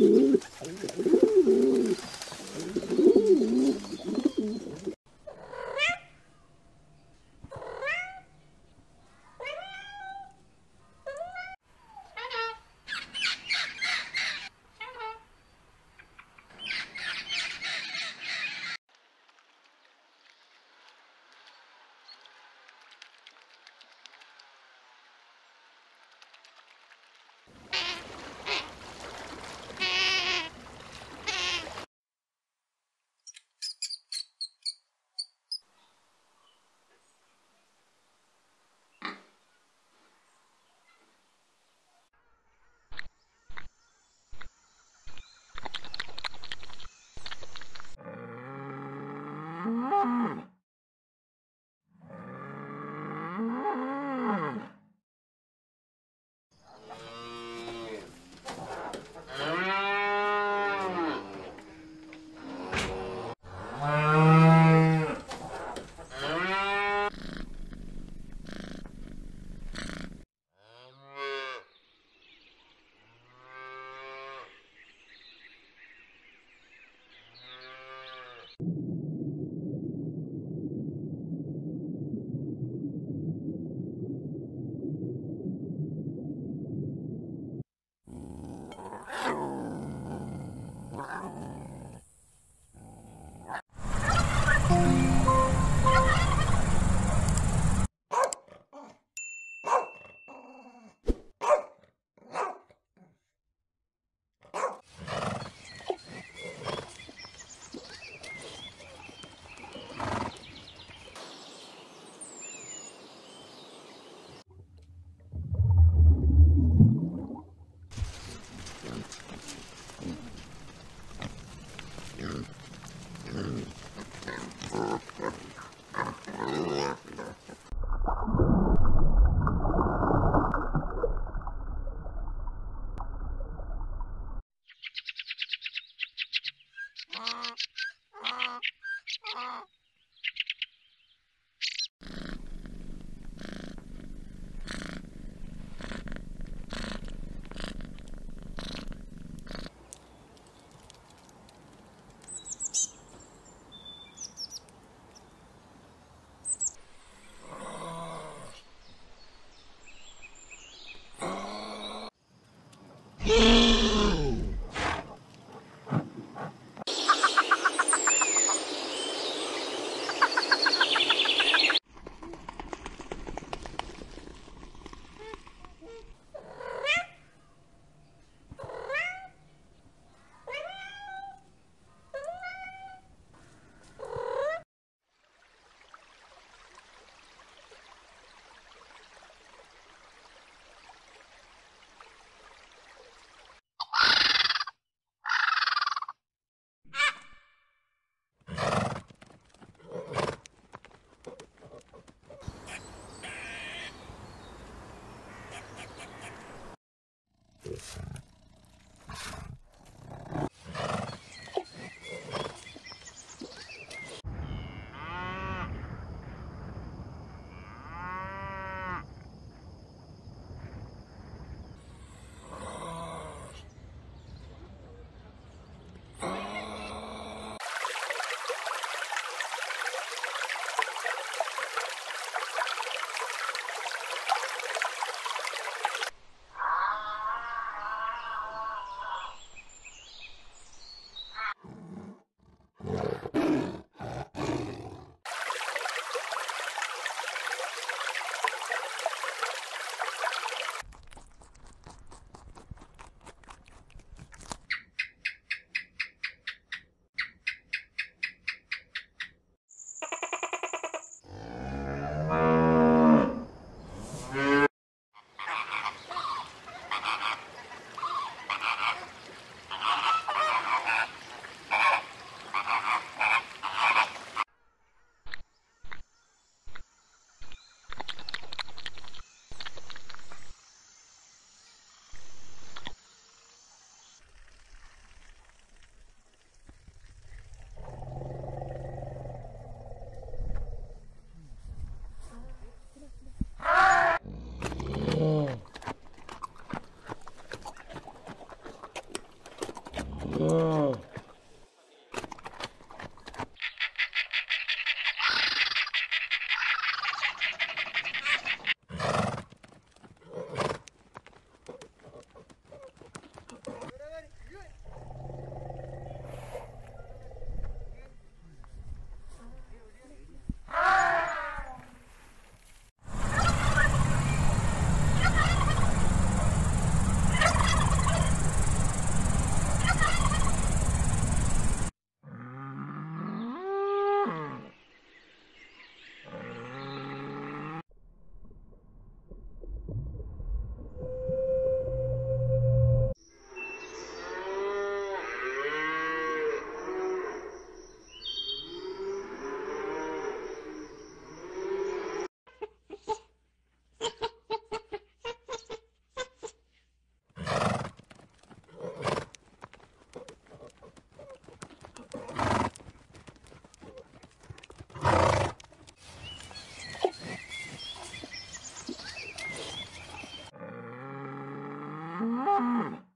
ありがとう。对，嗯。うん